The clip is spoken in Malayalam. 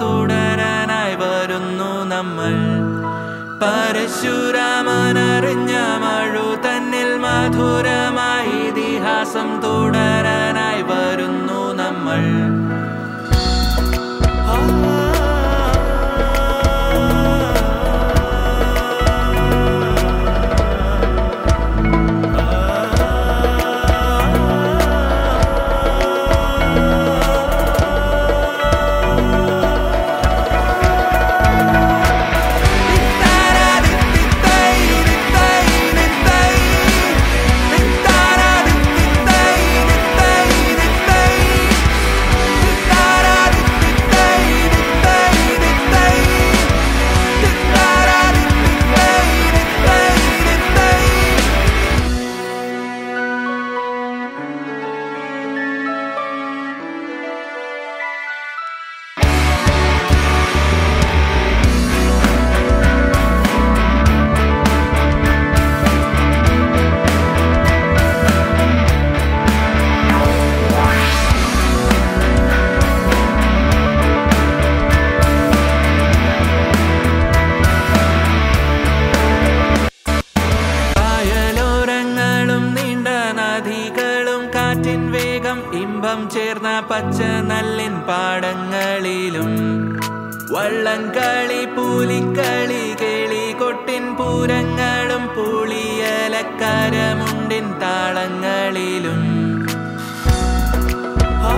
തുടരാനായി വരുന്നു നമ്മൾ. പരശുരാമനറിഞ്ഞ മഴു തന്നിൽ മധുരമായി ഇതിഹാസം തുടരാനായി വരുന്നു നമ്മൾ. താളം ചേർന്ന പച്ച നല്ല പാടങ്ങളിലും വള്ളംകളി പൂലിക്കളി കിളി കൊട്ടിൻ പൂരങ്ങളും പൂളിയലക്കരമുണ്ടിൻ താളങ്ങളിലും. ആ